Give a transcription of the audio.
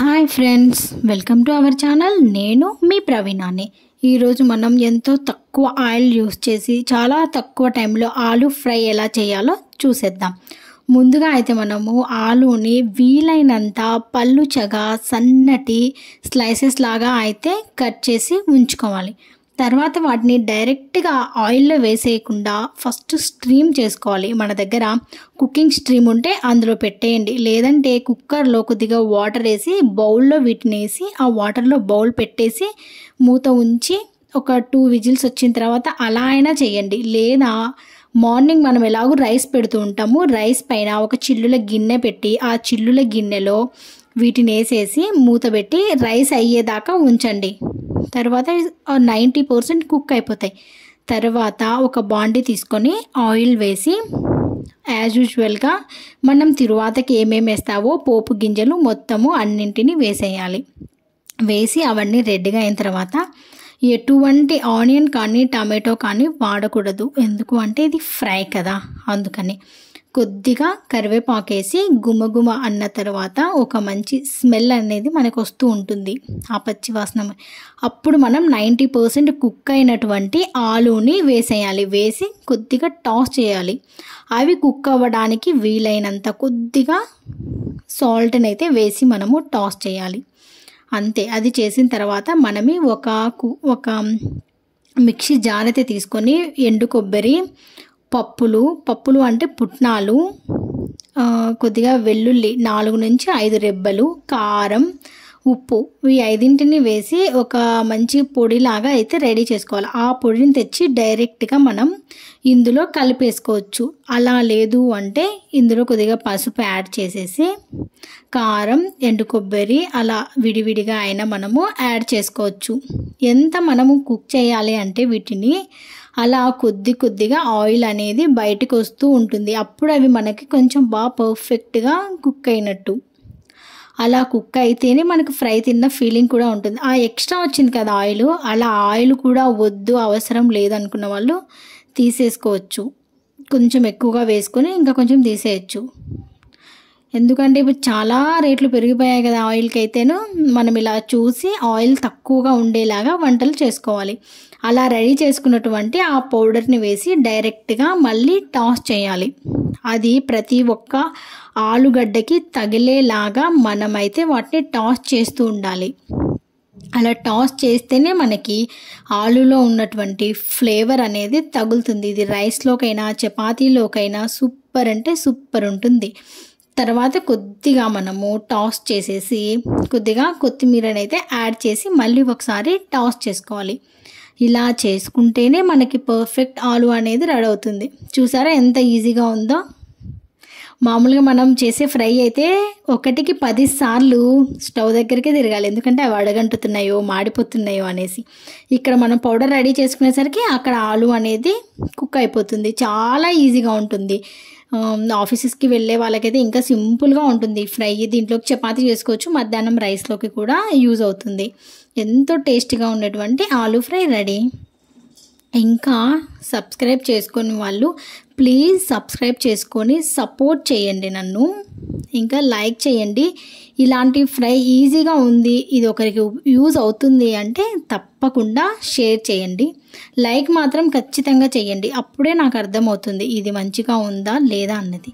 Hi friends welcome to our channel నేను మీ ప్రవీణాని ఈరోజు మనం ఎంతో తక్కువ ఆయిల్ యూస్ చేసి చాలా తక్కువ టైంలో ఆలు ఫ్రై ఎలా చేయాలో చూసేద్దాం. ముందుగా అయితే మనము ఆలుని వీలైనంత పల్లుచగా సన్నటి స్లైసెస్ లాగా అయితే కట్ చేసి ఉంచుకోవాలి. తర్వాత వాటిని డైరెక్ట్గా ఆయిల్లో వేసేయకుండా ఫస్ట్ స్ట్రీమ్ చేసుకోవాలి. మన దగ్గర కుకింగ్ స్ట్రీమ్ ఉంటే అందులో పెట్టేయండి. లేదంటే కుక్కర్లో కొద్దిగా వాటర్ వేసి బౌల్లో వీటిని వేసి ఆ వాటర్లో బౌల్ పెట్టేసి మూత ఉంచి ఒక టూ విజిల్స్ వచ్చిన తర్వాత అలా అయినా చేయండి. లేదా మార్నింగ్ మనం ఎలాగో రైస్ పెడుతూ ఉంటాము. రైస్ పైన ఒక చిల్లుల గిన్నె పెట్టి ఆ చిల్లుల గిన్నెలో వీటిని వేసేసి మూత పెట్టి రైస్ అయ్యేదాకా ఉంచండి. తర్వాత నైంటీ పర్సెంట్ కుక్ అయిపోతాయి. తర్వాత ఒక బాండీ తీసుకొని ఆయిల్ వేసి యాజ్ యూజువల్గా మనం తిరువాతకి ఏమేమి వేస్తావో పోపు గింజలు మొత్తము అన్నింటినీ వేసేయాలి. వేసి అవన్నీ రెడ్గా అయిన తర్వాత ఎటువంటి ఆనియన్ కానీ టమాటో కానీ వాడకూడదు. ఎందుకు అంటే ఇది ఫ్రై కదా అందుకని. కొద్దిగా కరివేపాకేసి గుమగుమ అన్న తర్వాత ఒక మంచి స్మెల్ అనేది మనకు వస్తూ ఉంటుంది. ఆ పచ్చి వాసన. అప్పుడు మనం నైంటీ పర్సెంట్ కుక్ అయినటువంటి ఆలుని వేసేయాలి. వేసి కొద్దిగా టాస్ చేయాలి. అవి కుక్ అవ్వడానికి వీలైనంత కొద్దిగా సాల్ట్ని అయితే వేసి మనము టాస్ చేయాలి. అంతే. అది చేసిన తర్వాత మనమే ఒక ఒక మిక్సీ జార్ అయితే తీసుకొని ఎండు కొబ్బరి పప్పులు పప్పులు అంటే పుట్నాలు కొద్దిగా వెల్లుల్లి నాలుగు నుంచి ఐదు రెబ్బలు కారం ఉప్పు ఈ ఐదింటిని వేసి ఒక మంచి పొడిలాగా అయితే రెడీ చేసుకోవాలి. ఆ పొడిని తెచ్చి డైరెక్ట్గా మనం ఇందులో కలిపేసుకోవచ్చు. అలా లేదు అంటే ఇందులో కొద్దిగా పసుపు యాడ్ చేసేసి కారం ఎండు కొబ్బరి అలా విడివిడిగా అయినా మనము యాడ్ చేసుకోవచ్చు. ఎంత మనము కుక్ చేయాలి అంటే వీటిని అలా కొద్ది కొద్దిగా ఆయిల్ అనేది బయటకు వస్తూ ఉంటుంది. అప్పుడు అవి మనకి కొంచెం బాగా పర్ఫెక్ట్గా కుక్ అయినట్టు. అలా కుక్ అయితేనే మనకు ఫ్రై తిన్న ఫీలింగ్ కూడా ఉంటుంది. ఆ ఎక్స్ట్రా వచ్చింది కదా ఆయిల్ అలా ఆయిల్ కూడా వద్దు అవసరం లేదనుకున్న వాళ్ళు తీసేసుకోవచ్చు. కొంచెం ఎక్కువగా వేసుకొని ఇంకా కొంచెం తీసేయచ్చు. ఎందుకంటే ఇప్పుడు చాలా రేట్లు పెరిగిపోయాయి కదా ఆయిల్కి అయితేను మనం ఇలా చూసి ఆయిల్ తక్కువగా ఉండేలాగా వంటలు చేసుకోవాలి. అలా రెడీ చేసుకున్నటువంటి ఆ పౌడర్ని వేసి డైరెక్ట్గా మళ్ళీ టాస్ చేయాలి. అది ప్రతి ఒక్క ఆలుగడ్డకి తగిలేలాగా మనమైతే వాటిని టాస్ చేస్తూ ఉండాలి. అలా టాస్ చేస్తేనే మనకి ఆలులో ఉన్నటువంటి ఫ్లేవర్ అనేది తగులుతుంది. ఇది రైస్లోకైనా చపాతీలోకైనా సూపర్ అంటే సూపర్ ఉంటుంది. తర్వాత కొద్దిగా మనము టాస్ చేసేసి కొద్దిగా కొత్తిమీరనైతే యాడ్ చేసి మళ్ళీ ఒకసారి టాస్ చేసుకోవాలి. ఇలా చేసుకుంటేనే మనకి పర్ఫెక్ట్ ఆలు అనేది రెడీ అవుతుంది. చూసారా ఎంత ఈజీగా ఉందో? మామూలుగా మనం చేసే ఫ్రై అయితే ఒకటికి పది సార్లు స్టవ్ దగ్గరికే తిరగాలి. ఎందుకంటే అవి అడగంటుతున్నాయో మాడిపోతున్నాయో అనేసి. ఇక్కడ మనం పౌడర్ రెడీ చేసుకునేసరికి అక్కడ ఆలు అనేది కుక్ అయిపోతుంది. చాలా ఈజీగా ఉంటుంది. ఆఫీసెస్కి వెళ్ళే వాళ్ళకైతే ఇంకా సింపుల్గా ఉంటుంది. ఫ్రై దీంట్లోకి చపాతీ చేసుకోవచ్చు మధ్యాహ్నం రైస్లోకి కూడా యూజ్ అవుతుంది. ఎంతో టేస్టీగా ఉన్నటువంటి ఆలు ఫ్రై రెడీ. ఇంకా సబ్స్క్రైబ్ చేసుకుని వాళ్ళు ప్లీజ్ సబ్స్క్రైబ్ చేసుకొని సపోర్ట్ చేయండి నన్ను. ఇంకా లైక్ చేయండి. ఇలాంటి ఫ్రై ఈజీగా ఉంది ఇది ఒకరికి యూజ్ అవుతుంది అంటే తప్పకుండా షేర్ చేయండి. లైక్ మాత్రం ఖచ్చితంగా చేయండి. అప్పుడే నాకు అర్థమవుతుంది ఇది మంచిగా ఉందా లేదా అన్నది.